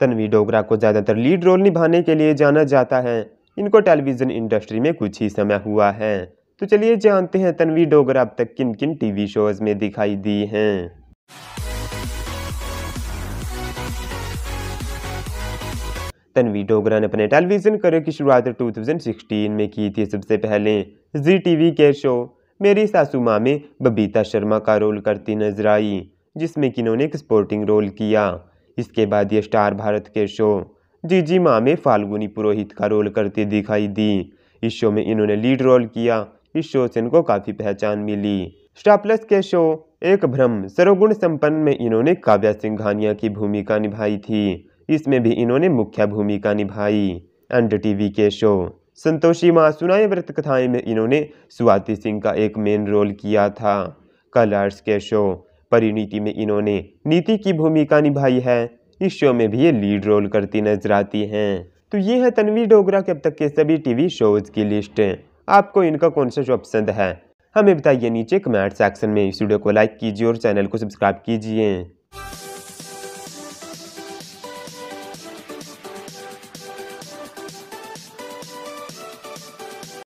तन्वी डोगरा को ज़्यादातर lead role निभाने के लिए जाना जाता है। इनको टेलीविज़न इंडस्ट्री में कुछ ही समय हुआ है। तो चलिए जानते हैं तन्वी डोगरा अब तक किन किन टीवी शोज़ में दिखाई दी हैं। तन्वी डोगरा ने अपने टेलीविज़न करियर की शुरुआत 2016 में की थी। सबसे पहले जी टीवी के शो, मेरी सासू माँ में बबीता शर्मा का रोल करती नज़र आई, जिसमें कि इन्होंने एक स्पोर्टिंग रोल किया। इसके बाद ये स्टार भारत के शो जी जी माँ में फाल्गुनी पुरोहित का रोल करती दिखाई दी। इस शो में इन्होंने लीड रोल किया। इस शो से इनको काफ़ी पहचान मिली। स्टार प्लस के शो एक भ्रम सर्वगुण संपन्न में इन्होंने काव्या सिंघानिया की भूमिका निभाई थी। इसमें भी इन्होंने मुख्य भूमिका निभाई। एंड टीवी के शो संतोषी माँ सुनाए व्रत कथाएँ में इन्होंने स्वाति सिंह का एक मेन रोल किया था। कलर्स के शो परिणीति में इन्होंने नीति की भूमिका निभाई है। इस शो में भी ये लीड रोल करती नज़र आती हैं। तो ये है तनवीर डोगरा के अब तक के सभी टीवी शोज़ की लिस्ट। आपको इनका कौन सा शो पसंद है? हमें बताइए नीचे कमेंट सेक्शन में। इस वीडियो को लाइक कीजिए और चैनल को सब्सक्राइब कीजिए।